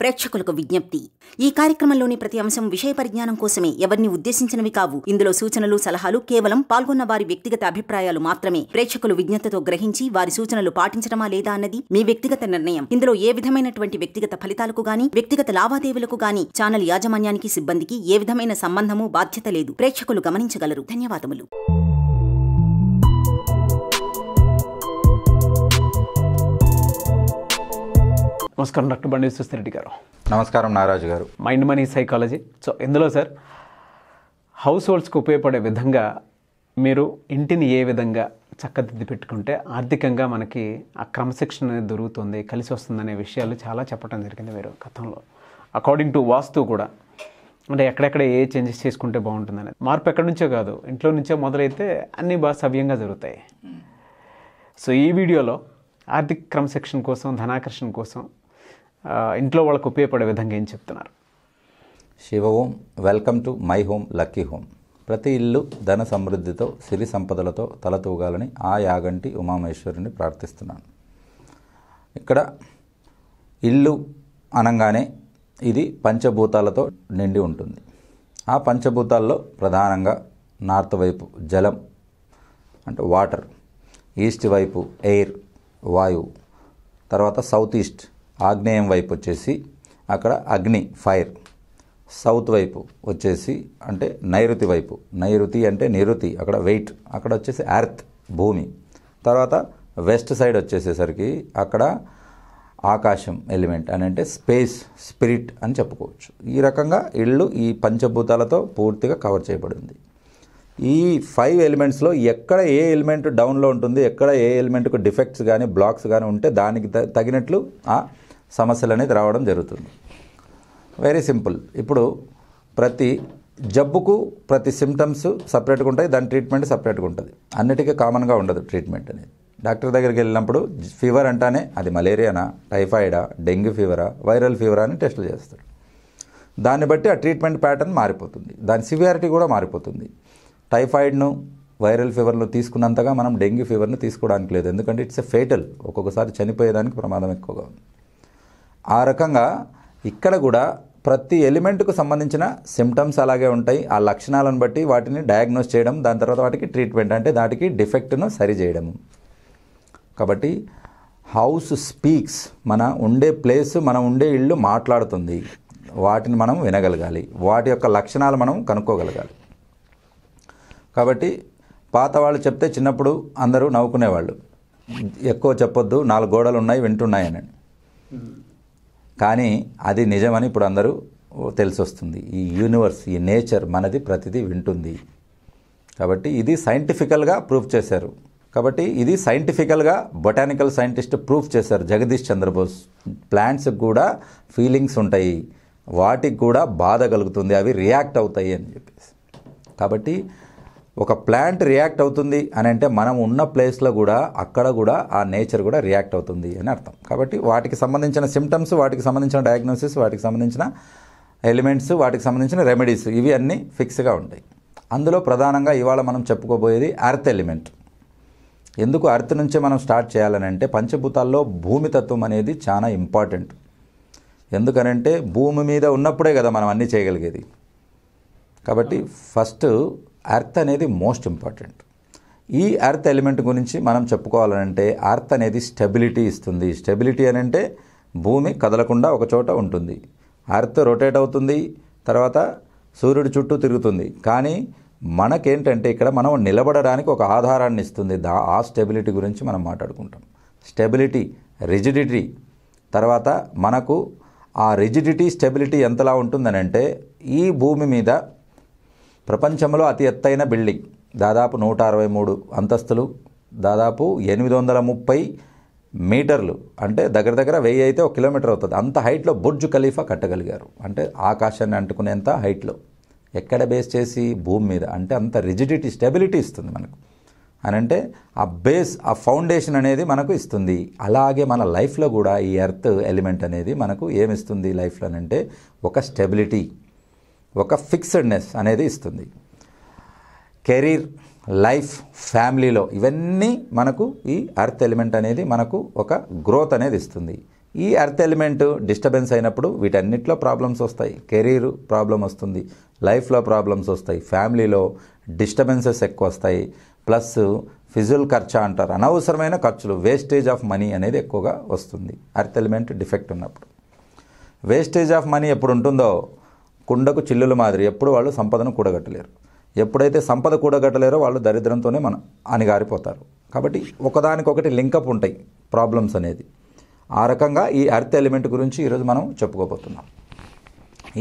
ప్రేక్షకులకు విజ్ఞప్తి. ఈ కార్యక్రమంలోని ప్రతి అంశం విషయ పరిజ్ఞానం కోసమే. ఎవరిని ఉద్దేశించినవి కావు. ఇందులో సూచనలు సలహాలు కేవలం పాల్గొన్న వారి వ్యక్తిగత అభిప్రాయాలు మాత్రమే. ప్రేక్షకులు విజ్ఞతతో గ్రహించి వారి సూచనలు పాటించడమా లేదా అన్నది మీ వ్యక్తిగత నిర్ణయం. ఇందులో ఏ విధమైనటువంటి వ్యక్తిగత ఫలితాలకు గాని వ్యక్తిగత లావాదేవీలకు గాని ఛానల్ యాజమాన్యానికి సిబ్బందికి ఏ విధమైన సంబంధము బాధ్యత లేదు. ప్రేక్షకులు గమనించగలరు. ధన్యవాదములు. నమస్కారం డాక్టర్ బండి సుస్థిరెడ్డి గారు. నమస్కారం నారాజు గారు. Mind money psychology. సో ఇందులో సార్ హౌస్ హోల్డ్స్కి ఉపయోగపడే విధంగా మీరు ఇంటిని ఏ విధంగా చక్కదిద్ది పెట్టుకుంటే ఆర్థికంగా మనకి ఆ క్రమశిక్షణ అనేది దొరుకుతుంది కలిసి వస్తుందనే విషయాలు చాలా చెప్పడం జరిగింది మీరు గతంలో. అకార్డింగ్ టు వాస్తు కూడా అంటే ఎక్కడెక్కడ ఏ చేంజెస్ చేసుకుంటే బాగుంటుందనేది. మార్పు ఎక్కడి నుంచో కాదు ఇంట్లో నుంచో మొదలైతే అన్నీ బాగా సవ్యంగా జరుగుతాయి. సో ఈ వీడియోలో ఆర్థిక క్రమశిక్షణ కోసం ధనాకర్షణ కోసం ఇంట్లో వాళ్ళకు ఉపయోగపడే విధంగా ఏం చెప్తున్నారు? Shiva Om welcome to my home lucky home. ప్రతి ఇల్లు ధన సమృద్ధితో సిరి సంపదలతో తలతూగాలని ఆ యాగంటి ఉమామేశ్వరుని ప్రార్థిస్తున్నాను. ఇక్కడ ఇల్లు అనగానే ఇది పంచభూతాలతో నిండి ఉంటుంది. ఆ పంచభూతాల్లో ప్రధానంగా నార్త్ వైపు జలం అంటే వాటర్ ఈస్ట్ వైపు ఎయిర్ వాయువు తర్వాత సౌత్ ఈస్ట్ ఆగ్నేయం వైపు వచ్చేసి అక్కడ అగ్ని ఫైర్. సౌత్ వైపు వచ్చేసి అంటే నైరుతి వైపు. నైరుతి అంటే నిరుతి అక్కడ వెయిట్. అక్కడ వచ్చేసి ఎర్త్ భూమి. తర్వాత వెస్ట్ సైడ్ వచ్చేసేసరికి అక్కడ ఆకాశం ఎలిమెంట్ అని అంటే స్పేస్ స్పిరిట్ అని చెప్పుకోవచ్చు. ఈ రకంగా ఇళ్ళు ఈ పంచభూతాలతో పూర్తిగా కవర్ చేయబడింది. ఈ ఫైవ్ ఎలిమెంట్స్లో ఎక్కడ ఏ ఎలిమెంట్ డౌన్లో ఉంటుంది ఎక్కడ ఏ ఎలిమెంట్కు డిఫెక్ట్స్ కానీ బ్లాక్స్ కానీ ఉంటే దానికి త- తగినట్లు ఆ సమస్యలు అనేది రావడం జరుగుతుంది. వెరీ సింపుల్ ఇప్పుడు ప్రతి జబ్బుకు ప్రతి సిమ్టమ్స్ సపరేట్గా ఉంటాయి దాని ట్రీట్మెంట్ సపరేట్గా ఉంటుంది. అన్నిటికీ కామన్గా ఉండదు ట్రీట్మెంట్ అనేది. డాక్టర్ దగ్గరికి వెళ్ళినప్పుడు ఫీవర్ అంటానే అది మలేరియానా టైఫాయిడా డెంగ్యూ ఫీవరా వైరల్ ఫీవరా అని టెస్టులు చేస్తారు. దాన్ని బట్టి ఆ ట్రీట్మెంట్ ప్యాటర్న్ మారిపోతుంది. దాని సివియారిటీ కూడా మారిపోతుంది. టైఫాయిడ్ను వైరల్ ఫీవర్ను తీసుకున్నంతగా మనం డెంగ్యూ ఫీవర్ను తీసుకోవడానికి లేదు. ఎందుకంటే ఇట్స్ ఎ ఫేటల్ ఒక్కొక్కసారి చనిపోయేదానికి ప్రమాదం ఎక్కువగా ఉంది. ఆ రకంగా ఇక్కడ కూడా ప్రతి ఎలిమెంట్కు సంబంధించిన సిమ్టమ్స్ అలాగే ఉంటాయి. ఆ లక్షణాలను బట్టి వాటిని డయాగ్నోస్ చేయడం దాని తర్వాత వాటికి ట్రీట్మెంట్ అంటే దాటికి డిఫెక్ట్ను సరిచేయడము కాబట్టి హౌస్ స్పీక్స్ మన ఉండే ప్లేస్ మనం ఉండే ఇల్లు మాట్లాడుతుంది. వాటిని మనం వినగలగాలి. వాటి యొక్క లక్షణాలు మనం కనుక్కోగలగాలి. కాబట్టి పాత వాళ్ళు చెప్తే చిన్నప్పుడు అందరూ నవ్వుకునేవాళ్ళు. ఎక్కువ చెప్పొద్దు నాలుగు గోడలు ఉన్నాయి వింటున్నాయని. కానీ అది నిజమని ఇప్పుడు అందరూ తెలిసొస్తుంది. ఈ యూనివర్స్ ఈ నేచర్ మనది ప్రతిదీ వింటుంది. కాబట్టి ఇది సైంటిఫికల్గా ప్రూఫ్ చేశారు. కాబట్టి ఇది సైంటిఫికల్గా బొటానికల్ సైంటిస్ట్ ప్రూఫ్ చేశారు. జగదీష్ చంద్రబోస్. ప్లాంట్స్కి కూడా ఫీలింగ్స్ ఉంటాయి. వాటికి కూడా బాధ కలుగుతుంది. అవి రియాక్ట్ అవుతాయి అని చెప్పేసి. కాబట్టి ఒక ప్లాంట్ రియాక్ట్ అవుతుంది అని అంటే మనం ఉన్న ప్లేస్లో కూడా అక్కడ కూడా ఆ నేచర్ కూడా రియాక్ట్ అవుతుంది అని అర్థం. కాబట్టి వాటికి సంబంధించిన సిమ్టమ్స్ వాటికి సంబంధించిన డయాగ్నోసిస్ వాటికి సంబంధించిన ఎలిమెంట్స్ వాటికి సంబంధించిన రెమెడీస్ ఇవి అన్నీ ఫిక్స్గా ఉంటాయి. అందులో ప్రధానంగా ఇవాళ మనం చెప్పుకోబోయేది అర్త్ ఎలిమెంట్. ఎందుకు అర్త్ నుంచే మనం స్టార్ట్ చేయాలని అంటే పంచభూతాల్లో భూమి తత్వం అనేది చాలా ఇంపార్టెంట్. ఎందుకనంటే భూమి మీద ఉన్నప్పుడే కదా మనం అన్నీ చేయగలిగేది. కాబట్టి ఫస్ట్ ఎర్త్ అనేది మోస్ట్ ఇంపార్టెంట్. ఈ ఎర్త్ ఎలిమెంట్ గురించి మనం చెప్పుకోవాలంటే ఎర్త్ అనేది స్టెబిలిటీ ఇస్తుంది. స్టెబిలిటీ అని అంటే భూమి కదలకుండా ఒక చోట ఉంటుంది. ఎర్త్ రొటేట్ అవుతుంది తర్వాత సూర్యుడి చుట్టూ తిరుగుతుంది. కానీ మనకేంటంటే ఇక్కడ మనం నిలబడడానికి ఒక ఆధారాన్ని ఇస్తుంది. దా ఆ స్టెబిలిటీ గురించి మనం మాట్లాడుకుంటాం. Stability rigidity. తర్వాత మనకు ఆ రిజిడిటీ స్టెబిలిటీ ఎంతలా ఉంటుందని అంటే ఈ భూమి మీద ప్రపంచంలో అతి ఎత్తైన బిల్డింగ్. దాదాపు నూట అరవై మూడు అంతస్తులు దాదాపు ఎనిమిది వందల ముప్పై మీటర్లు. అంటే దగ్గర దగ్గర వెయ్యి అయితే ఒక కిలోమీటర్ అవుతుంది. అంత హైట్లో బుర్జ్ ఖలీఫా కట్టగలిగారు. అంటే ఆకాశాన్ని అంటుకునేంత హైట్లో. ఎక్కడ బేస్ చేసి? భూమి మీద. అంటే అంత రిజిడిటీ స్టెబిలిటీ ఇస్తుంది మనకు. అని అంటే ఆ బేస్ ఆ ఫౌండేషన్ అనేది మనకు ఇస్తుంది. అలాగే మన లైఫ్లో కూడా ఈ ఎర్త్ ఎలిమెంట్ అనేది మనకు ఏమిస్తుంది లైఫ్లో అంటే ఒక స్టెబిలిటీ. ఒక ఫిక్స్డ్నెస్ అనేది ఇస్తుంది. కెరీర్ లైఫ్ ఫ్యామిలీలో ఇవన్నీ మనకు ఈ అర్త్ ఎలిమెంట్ అనేది మనకు ఒక గ్రోత్ అనేది ఇస్తుంది. ఈ అర్త్ ఎలిమెంట్ డిస్టర్బెన్స్ అయినప్పుడు వీటన్నిటిలో ప్రాబ్లమ్స్ వస్తాయి. కెరీర్ ప్రాబ్లం వస్తుంది లైఫ్లో ప్రాబ్లమ్స్ వస్తాయి ఫ్యామిలీలో డిస్టర్బెన్సెస్ ఎక్కువ వస్తాయి. ప్లస్ ఫిజుల్ ఖర్చు అంటారు. అనవసరమైన ఖర్చులు వేస్టేజ్ ఆఫ్ మనీ అనేది ఎక్కువగా వస్తుంది. అర్త్ ఎలిమెంట్ డిఫెక్ట్ ఉన్నప్పుడు. వేస్టేజ్ ఆఫ్ మనీ ఎప్పుడు ఉంటుందో కుండకు చిల్లుల మాదిరి ఎప్పుడు వాళ్ళు సంపదను కూడగట్టలేరు. ఎప్పుడైతే సంపద కూడగట్టలేరో వాళ్ళు దరిద్రంతోనే మన అనిగారిపోతారు కాబట్టి ఒకదానికొకటి లింకప్ ఉంటాయి ప్రాబ్లమ్స్ అనేది. ఆ రకంగా ఈ అర్త్ ఎలిమెంట్ గురించి ఈరోజు మనం చెప్పుకోబోతున్నాం.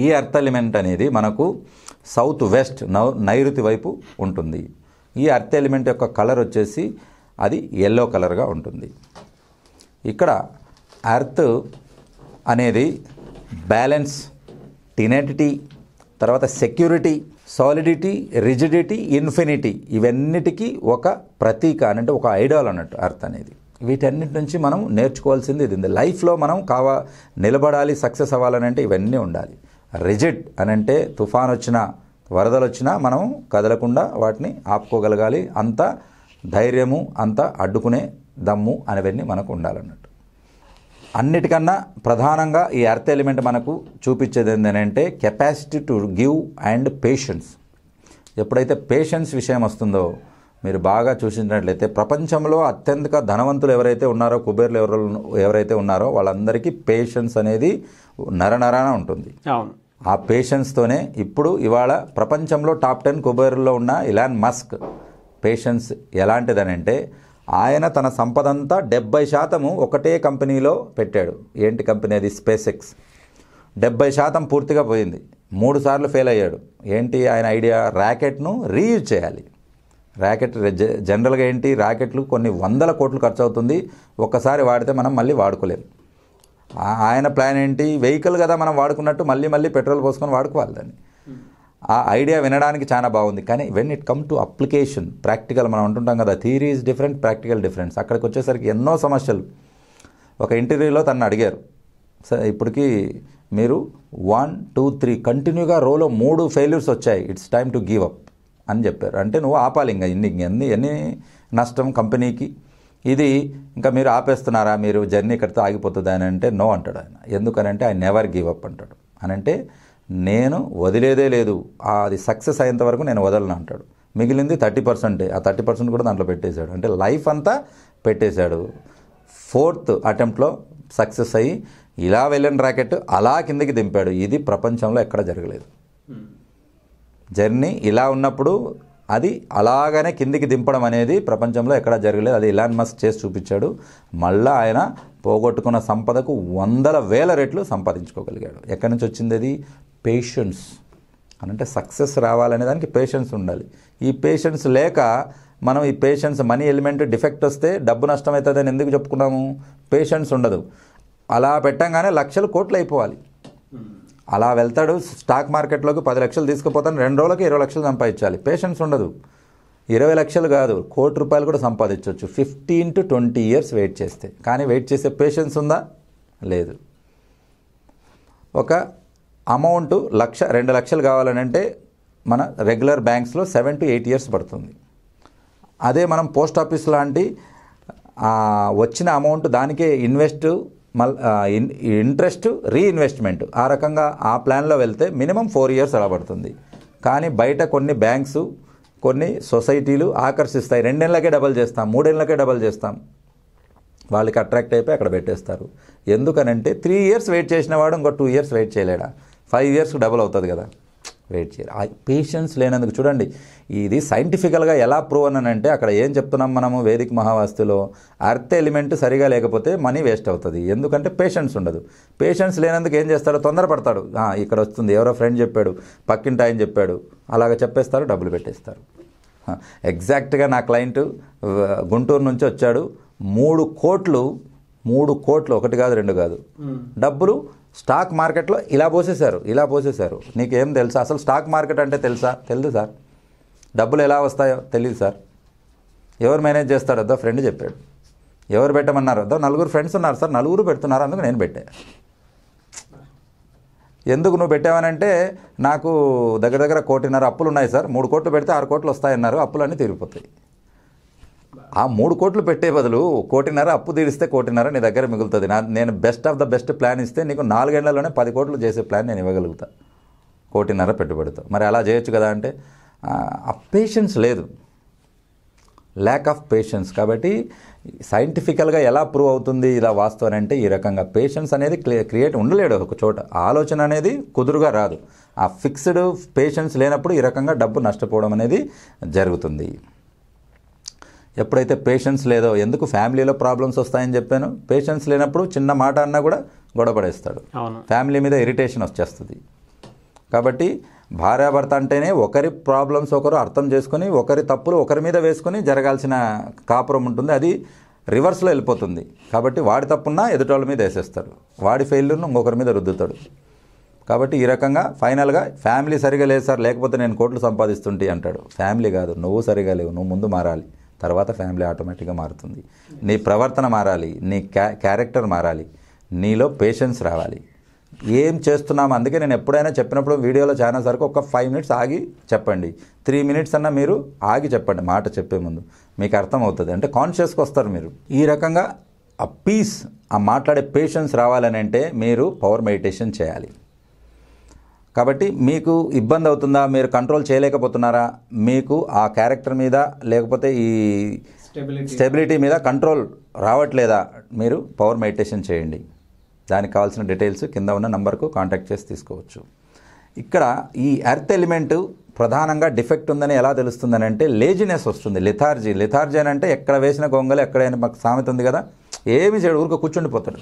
ఈ అర్త్ ఎలిమెంట్ అనేది మనకు సౌత్ వెస్ట్ నౌ నైరుతి వైపు ఉంటుంది. ఈ అర్త్ ఎలిమెంట్ యొక్క కలర్ వచ్చేసి అది ఎల్లో కలర్గా ఉంటుంది. ఇక్కడ అర్త్ అనేది బ్యాలెన్స్ టినెటిటీ తర్వాత సెక్యూరిటీ సాలిడిటీ రిజిడిటీ ఇన్ఫినిటీ ఇవన్నిటికీ ఒక ప్రతీక అని అంటే ఒక ఐడాల్ అన్నట్టు అర్థం అనేది. వీటన్నిటి నుంచి మనం నేర్చుకోవాల్సింది ఇది. ఉంది లైఫ్లో మనం కావా నిలబడాలి సక్సెస్ అవ్వాలని అంటే ఇవన్నీ ఉండాలి. రిజిడ్ అని అంటే తుఫాన్ వచ్చినా వరదలు వచ్చినా మనం కదలకుండా వాటిని ఆపుకోగలగాలి. అంత ధైర్యము అంత అడ్డుకునే దమ్ము అనేవన్నీ మనకు ఉండాలన్నట్టు. అన్నిటికన్నా ప్రధానంగా ఈ అర్త్ ఎలిమెంట్ మనకు చూపించేది ఏంటంటే capacity to give and patience. ఎప్పుడైతే పేషెన్స్ విషయం వస్తుందో మీరు బాగా చూసినట్లయితే ప్రపంచంలో అత్యంత ధనవంతులు ఎవరైతే ఉన్నారో కుబేర్లు ఎవరు ఎవరైతే ఉన్నారో వాళ్ళందరికీ పేషెన్స్ అనేది నరనరాన ఉంటుంది. అవును. ఆ పేషెన్స్తోనే ఇప్పుడు ఇవాళ ప్రపంచంలో టాప్ టెన్ కుబేరుల్లో ఉన్న ఇలాన్ మస్క్. పేషెన్స్ ఎలాంటిదనంటే ఆయన తన సంపదంతా డెబ్బై శాతము ఒకటే కంపెనీలో పెట్టాడు. ఏంటి కంపెనీ అది? స్పేస్ ఎక్స్ డెబ్బై శాతం పూర్తిగా పోయింది. మూడు సార్లు ఫెయిల్ అయ్యాడు. ఏంటి ఆయన ఐడియా? ర్యాకెట్ను రీయూజ్ చేయాలి. ర్యాకెట్ జ- జనరల్గా ఏంటి? ర్యాకెట్లు కొన్ని వందల కోట్లు ఖర్చు అవుతుంది ఒక్కసారి వాడితే మనం మళ్ళీ వాడుకోలేదు ఆయన ప్లాన్ ఏంటి? వెహికల్ కదా మనం వాడుకున్నట్టు మళ్ళీ మళ్ళీ పెట్రోల్ పోసుకొని వాడుకోవాలి దాన్ని. ఆ ఐడియా వినడానికి చాలా బాగుంది. కానీ when it come to application practical మనం అంటుంటాం కదా theory is different practical difference అక్కడికి వచ్చేసరికి ఎన్నో సమస్యలు. ఒక ఇంటర్వ్యూలో తను అడిగారు. సరే ఇప్పటికి మీరు వన్ టూ త్రీ కంటిన్యూగా రోలో మూడు ఫెయిల్యూర్స్ వచ్చాయి. It's time to give up అని చెప్పారు. అంటే నువ్వు ఆపాలి ఇంకా ఇన్ని ఎన్ని ఎన్ని నష్టం కంపెనీకి. ఇది ఇంకా మీరు ఆపేస్తున్నారా? మీరు జర్నీ ఇక్కడితో ఆగిపోతుంది అని అంటే నో అంటాడు ఆయన. ఎందుకనంటే ఐ నెవర్ గివ్ అప్ అంటాడు. అని అంటే నేను వదిలేదే లేదు. అది సక్సెస్ అయ్యేంత వరకు నేను వదలను అంటాడు. మిగిలింది థర్టీ పర్సెంటే. ఆ థర్టీ పర్సెంట్ కూడా దాంట్లో పెట్టేశాడు. అంటే లైఫ్ అంతా పెట్టేశాడు. ఫోర్త్ అటెంప్ట్లో సక్సెస్ అయ్యి ఇలా వెళ్ళిన ర్యాకెట్ అలా కిందకి దింపాడు. ఇది ప్రపంచంలో ఎక్కడ జరగలేదు. జర్నీ ఇలా ఉన్నప్పుడు అది అలాగనే కిందికి దింపడం అనేది ప్రపంచంలో ఎక్కడ జరగలేదు. అది ఇలాన్ మస్క్ చేసి చూపించాడు. మళ్ళా ఆయన పోగొట్టుకున్న సంపదకు వందల వేల రెట్లు సంపాదించుకోగలిగాడు. ఎక్కడి నుంచి వచ్చింది అది? పేషెన్స్ అని అంటే సక్సెస్ రావాలనే దానికి పేషెన్స్ ఉండాలి. ఈ పేషెన్స్ లేక మనం ఈ పేషెన్స్ మనీ ఎలిమెంట్ డిఫెక్ట్ వస్తే డబ్బు నష్టం అవుతుందని ఎందుకు చెప్పుకున్నాము? పేషెన్స్ ఉండదు. అలా పెట్టంగానే లక్షలు కోట్లు అయిపోవాలి. అలా వెళ్తాడు స్టాక్ మార్కెట్లోకి పది లక్షలు తీసుకుపోతాను రెండు రోజులకి ఇరవై లక్షలు సంపాదించాలి. పేషెన్స్ ఉండదు. ఇరవై లక్షలు కాదు కోటి రూపాయలు కూడా సంపాదించవచ్చు. Fifteen to twenty years wait చేస్తే. కానీ వెయిట్ చేసే పేషెన్స్ ఉందా? లేదు. ఒక అమౌంట్ లక్ష రెండు లక్షలు కావాలని అంటే మన రెగ్యులర్ బ్యాంక్స్లో సెవెన్ టు ఎయిట్ ఇయర్స్ పడుతుంది. అదే మనం పోస్ట్ ఆఫీస్ లాంటి వచ్చిన అమౌంట్ దానికే ఇన్వెస్ట్ మల్ ఇన్- ఇంట్రెస్ట్ రీఇన్వెస్ట్మెంట్ ఆ రకంగా ఆ ప్లాన్లో వెళ్తే మినిమం ఫోర్ ఇయర్స్ అలా పడుతుంది. కానీ బయట కొన్ని బ్యాంక్స్ కొన్ని సొసైటీలు ఆకర్షిస్తాయి. రెండేళ్ళకే డబల్ చేస్తాం మూడేళ్ళకే డబల్ చేస్తాం. వాళ్ళకి అట్రాక్ట్ అయిపోయి అక్కడ పెట్టేస్తారు. ఎందుకనంటే త్రీ ఇయర్స్ వెయిట్ చేసిన వాడు ఇంకో టూ ఇయర్స్ వెయిట్ చేయలేడా? ఫైవ్ ఇయర్స్ డబుల్ అవుతుంది కదా. వెయిట్ చేయాలి. ఆ పేషెన్స్ లేనందుకు చూడండి ఇది సైంటిఫికల్గా ఎలా ప్రూవ్ అనంటే అక్కడ ఏం చెప్తున్నాం మనము వేదిక మహావాస్తులో? అర్త్ ఎలిమెంట్ సరిగా లేకపోతే మనీ వేస్ట్ అవుతుంది. ఎందుకంటే పేషెన్స్ ఉండదు. పేషెన్స్ లేనందుకు ఏం చేస్తాడు? తొందరపడతాడు. "ఆ, ఇక్కడ వస్తుంది. ఎవరో ఫ్రెండ్ చెప్పాడు. పక్కింటి ఆయన చెప్పాడు. అలాగ చెప్పేస్తారు డబ్బులు పెట్టేస్తారు. ఎగ్జాక్ట్గా నా క్లయింట్ గుంటూరు నుంచి వచ్చాడు. మూడు కోట్లు మూడు కోట్లు ఒకటి కాదు రెండు కాదు. డబ్బులు స్టాక్ మార్కెట్లో ఇలా పోసేశారు ఇలా పోసేశారు. నీకేం తెలుసా? అసలు స్టాక్ మార్కెట్ అంటే తెలుసా? తెలియదు సార్. డబ్బులు ఎలా వస్తాయో తెలియదు సార్. ఎవరు మేనేజ్ చేస్తారో ఫ్రెండ్ చెప్పాడు. ఎవరు పెట్టమన్నారు అదో నలుగురు ఫ్రెండ్స్ ఉన్నారు సార్. నలుగురు పెడుతున్నారు అందుకు నేను పెట్టా. ఎందుకు నువ్వు పెట్టావనంటే నాకు దగ్గర దగ్గర కోటిన్నర అప్పులు ఉన్నాయి సార్. మూడు కోట్లు పెడితే ఆరు కోట్లు వస్తాయన్నారు. అప్పులన్నీ తీరిపోతాయి. ఆ మూడు కోట్లు పెట్టే బదులు కోటిన్నర అప్పు తీరిస్తే కోటిన్నర నీ దగ్గర మిగులుతుంది. నా నేను best of the best plan ఇస్తే నీకు నాలుగేళ్ళలోనే పది కోట్లు చేసే ప్లాన్ నేను ఇవ్వగలుగుతా. కోటిన్నర పెట్టుబడితో. మరి అలా చేయొచ్చు కదా అంటే ఆ, పేషెన్స్ లేదు. ల్యాక్ ఆఫ్ పేషెన్స్ కాబట్టి సైంటిఫికల్గా ఎలా ప్రూవ్ అవుతుంది ఇలా వాస్తవం అంటే ఈ రకంగా పేషెన్స్ అనేది క్రియేట్ ఉండలేడు ఒక చోట. ఆలోచన అనేది కుదురుగా రాదు. ఆ ఫిక్స్డ్ పేషెన్స్ లేనప్పుడు ఈ రకంగా డబ్బు నష్టపోవడం అనేది జరుగుతుంది. ఎప్పుడైతే పేషెన్స్ లేదో ఎందుకు ఫ్యామిలీలో ప్రాబ్లమ్స్ వస్తాయని చెప్పాను పేషెన్స్ లేనప్పుడు చిన్న మాట అన్నా కూడా గొడవపడేస్తాడు ఫ్యామిలీ మీద ఇరిటేషన్ వచ్చేస్తుంది. కాబట్టి భార్యాభర్త అంటేనే ఒకరి ప్రాబ్లమ్స్ ఒకరు అర్థం చేసుకొని ఒకరి తప్పులు ఒకరి మీద వేసుకొని జరగాల్సిన కాపురం ఉంటుంది. అది రివర్స్లో వెళ్ళిపోతుంది. కాబట్టి వాడి తప్పున్నా ఎదుటోళ్ళ మీద వేసేస్తాడు వాడి ఫెయిల్యూర్ను ఇంకొకరి మీద రుద్దుతాడు. కాబట్టి ఈ రకంగా ఫైనల్గా ఫ్యామిలీ సరిగా లేదు సార్ లేకపోతే నేను కోట్లు సంపాదిస్తుంటే అంటాడు. ఫ్యామిలీ కాదు నువ్వు సరిగా లేవు నువ్వు ముందు మారాలి. తర్వాత ఫ్యామిలీ ఆటోమేటిక్గా మారుతుంది. నీ ప్రవర్తన మారాలి నీ క్యా క్యారెక్టర్ మారాలి నీలో పేషెన్స్ రావాలి. ఏం చేస్తున్నాము అందుకే నేను ఎప్పుడైనా చెప్పినప్పుడు వీడియోలో చాలా సరికి ఒక ఫైవ్ మినిట్స్ ఆగి చెప్పండి. త్రీ మినిట్స్ అన్నా మీరు ఆగి చెప్పండి మాట చెప్పే ముందు. మీకు అర్థమవుతుంది. అంటే కాన్షియస్గా వస్తారు మీరు. ఈ రకంగా ఆ పీస్ ఆ మాట్లాడే పేషెన్స్ రావాలని అంటే మీరు పవర్ మెడిటేషన్ చేయాలి. కాబట్టి మీకు ఇబ్బంది అవుతుందా? మీరు కంట్రోల్ చేయలేకపోతున్నారా? మీకు ఆ క్యారెక్టర్ మీద లేకపోతే ఈ స్టెబిలిటీ మీద కంట్రోల్ రావట్లేదా? మీరు పవర్ మెడిటేషన్ చేయండి. దానికి కావాల్సిన డీటెయిల్స్ కింద ఉన్న నంబర్కు కాంటాక్ట్ చేసి తీసుకోవచ్చు. ఇక్కడ ఈ ఎర్త్ ఎలిమెంట్ ప్రధానంగా డిఫెక్ట్ ఉందని ఎలా తెలుస్తుందని అంటే లేజినెస్ వస్తుంది. లిథార్జీ లిథార్జీ అని అంటే ఎక్కడ వేసిన గొంగలు ఎక్కడైనా మాకు సామెత ఉంది కదా? ఏమి చేయడు ఊరికే కూర్చుండిపోతాడు.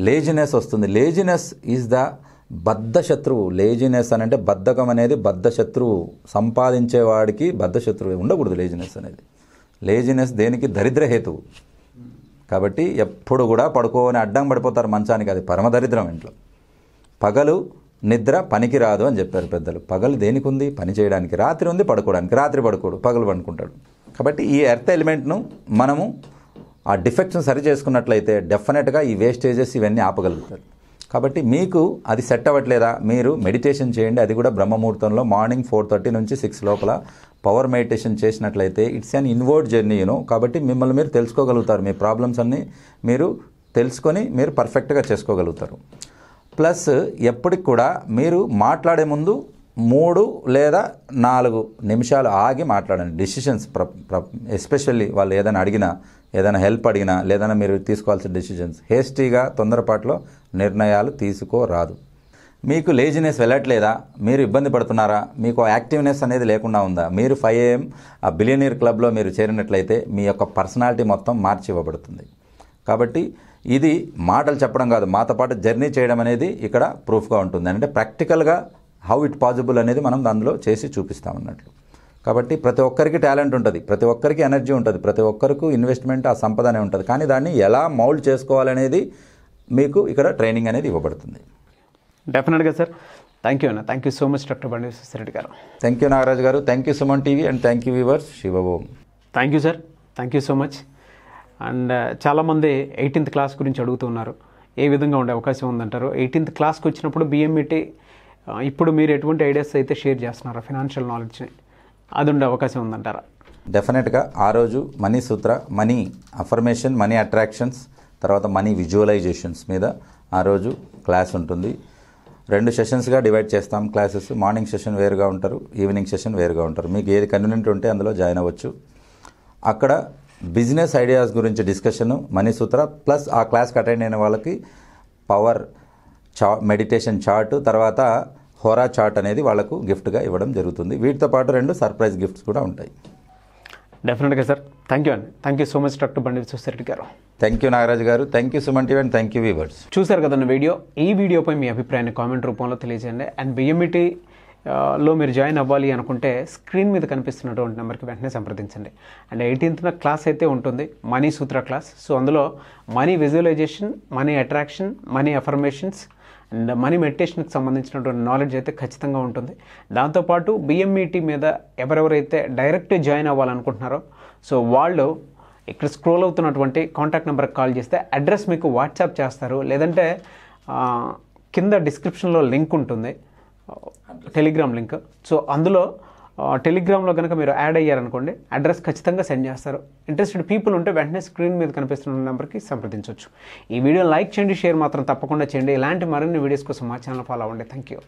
లేజినెస్ వస్తుంది. లేజినెస్ ఈజ్ ద బద్ధ శత్రువు లేజినెస్ అని అంటే బద్ధకం అనేది బద్ధ శత్రువు సంపాదించేవాడికి బద్ధ శత్రువు ఉండకూడదు లేజినెస్ అనేది. లేజినెస్ దేనికి? దరిద్ర హేతువు. కాబట్టి ఎప్పుడు కూడా పడుకోని అడ్డం పడిపోతారు మంచానికి అది పరమ దరిద్రం ఇంట్లో. పగలు నిద్ర పనికి రాదు అని చెప్పారు పెద్దలు. పగలు దేనికి ఉంది పని చేయడానికి. రాత్రి ఉంది పడుకోవడానికి. రాత్రి పడుకోడు పగలు పడుకుంటాడు. కాబట్టి ఈ ఎర్త్ ఎలిమెంట్ను మనము ఆ డిఫెక్ట్స్ను సరి చేసుకున్నట్లయితే డెఫినెట్గా ఈ వేస్టేజెస్ ఇవన్నీ ఆపగలుగుతారు. కాబట్టి మీకు అది సెట్ అవ్వట్లేదా? మీరు మెడిటేషన్ చేయండి. అది కూడా బ్రహ్మముహూర్తంలో మార్నింగ్ ఫోర్ థర్టీ నుంచి సిక్స్ లోపల పవర్ మెడిటేషన్ చేసినట్లయితే it's an inward journey you know కాబట్టి మిమ్మల్ని మీరు తెలుసుకోగలుగుతారు. మీ ప్రాబ్లమ్స్ అన్నీ మీరు తెలుసుకొని మీరు పర్ఫెక్ట్గా చేసుకోగలుగుతారు. ప్లస్ ఎప్పటికి కూడా మీరు మాట్లాడే ముందు మూడు లేదా నాలుగు నిమిషాలు ఆగి మాట్లాడండి. డిసిషన్స్ ప్ర ఎస్పెషల్లీ వాళ్ళు ఏదైనా అడిగినా ఏదైనా హెల్ప్ అడిగినా లేదన్నా మీరు తీసుకోవాల్సిన డిసిషన్స్ హేస్టీగా తొందరపాటులో నిర్ణయాలు తీసుకోరాదు. మీకు లేజినెస్ వెళ్ళట్లేదా? మీరు ఇబ్బంది పడుతున్నారా? మీకు యాక్టివ్నెస్ అనేది లేకుండా ఉందా? మీరు ఫైవ్ ఏఎం ఆ బిలియనీర్ క్లబ్లో మీరు చేరినట్లయితే మీ యొక్క పర్సనాలిటీ మొత్తం మార్చి ఇవ్వబడుతుంది. కాబట్టి ఇది మాటలు చెప్పడం కాదు మాతో పాటు జర్నీ చేయడం అనేది ఇక్కడ ప్రూఫ్గా ఉంటుంది. అంటే ప్రాక్టికల్గా హౌ ఇట్ పాసిబుల్ అనేది మనం అందులో చేసి చూపిస్తాం అన్నట్లు. కాబట్టి ప్రతి ఒక్కరికి టాలెంట్ ఉంటుంది ప్రతి ఒక్కరికి ఎనర్జీ ఉంటుంది ప్రతి ఒక్కరికి ఇన్వెస్ట్మెంట్ ఆ సంపద అనే ఉంటుంది. కానీ దాన్ని ఎలా మౌల్డ్ చేసుకోవాలనేది మీకు ఇక్కడ ట్రైనింగ్ అనేది ఇవ్వబడుతుంది. డెఫినెట్గా సార్ థ్యాంక్ యూ అన్న. Thank you so much doctor Bandi Vishwareddy garu. Thank you Nagaraju garu. Thank you Suman TV and thank you viewers శివభోమ్ thank you sir thank you so much and చాలామంది eighteenth class గురించి అడుగుతున్నారు ఏ విధంగా ఉండే అవకాశం ఉందంటారు? Eighteenth క్లాస్కి వచ్చినప్పుడు BMET ఇప్పుడు మీరు ఎటువంటి ఐడియాస్ అయితే షేర్ చేస్తున్నారా ఫినాన్షియల్ నాలెడ్జ్ని అది ఉండే అవకాశం ఉందంటారా? డెఫినెట్గా ఆ రోజు money sutra money affirmation money attractions తర్వాత మనీ విజువలైజేషన్స్ మీద ఆ రోజు క్లాస్ ఉంటుంది. రెండు సెషన్స్గా డివైడ్ చేస్తాం క్లాసెస్. మార్నింగ్ సెషన్ వేరుగా ఉంటారు ఈవినింగ్ సెషన్ వేరుగా ఉంటారు. మీకు ఏది కన్వీనియంట్ ఉంటే అందులో జాయిన్ అవ్వచ్చు. అక్కడ బిజినెస్ ఐడియాస్ గురించి డిస్కషన్ మనీ సూత్ర ప్లస్ ఆ క్లాస్కి అటెండ్ అయిన వాళ్ళకి పవర్ చా మెడిటేషన్ చార్ట్ తర్వాత హోరా చార్ట్ అనేది వాళ్ళకు గిఫ్ట్గా ఇవ్వడం జరుగుతుంది. వీటితో పాటు రెండు సర్ప్రైజ్ గిఫ్ట్స్ కూడా ఉంటాయి. డెఫినెట్గా సార్ థ్యాంక్ యూ అండి. Thank you so much doctor Bandi Vishwareddy garu. Thank you Nagaraju garu. Thank you Suman TV and thank you viewers చూశారు కదన్న వీడియో? ఈ వీడియోపై మీ అభిప్రాయాన్ని కామెంట్ రూపంలో తెలియజేయండి. అండ్ బిఎంఈటీ లో మీరు జాయిన్ అవ్వాలి అనుకుంటే స్క్రీన్ మీద కనిపిస్తున్నటువంటి నెంబర్కి వెంటనే సంప్రదించండి. అండ్ ఎయిటీన్త్న క్లాస్ అయితే ఉంటుంది. Money sutra class. సో అందులో money visualization money attraction money affirmations and money మెడిటేషన్కి సంబంధించినటువంటి నాలెడ్జ్ అయితే ఖచ్చితంగా ఉంటుంది. దాంతోపాటు బిఎంఈటీ మీద ఎవరెవరైతే డైరెక్ట్ జాయిన్ అవ్వాలనుకుంటున్నారో సో వాళ్ళు ఇక్కడ స్క్రోల్ అవుతున్నటువంటి కాంటాక్ట్ నెంబర్కి కాల్ చేస్తే అడ్రస్ మీకు వాట్సాప్ చేస్తారు. లేదంటే కింద డిస్క్రిప్షన్లో లింక్ ఉంటుంది. టెలిగ్రామ్ లింక్ సో అందులో టెలిగ్రామ్లో కనుక మీరు యాడ్ అయ్యారనుకోండి అడ్రస్ ఖచ్చితంగా సెండ్ చేస్తారు. ఇంట్రెస్టెడ్ పీపుల్ ఉంటే వెంటనే స్క్రీన్ మీద కనిపిస్తున్న నెంబర్కి సంప్రదించవచ్చు. ఈ వీడియో లైక్ చేయండి షేర్ మాత్రం తప్పకుండా చేయండి. ఇలాంటి మరిన్ని వీడియోస్ కోసం మా ఛానల్ ఫాలో అవ్వండి. Thank you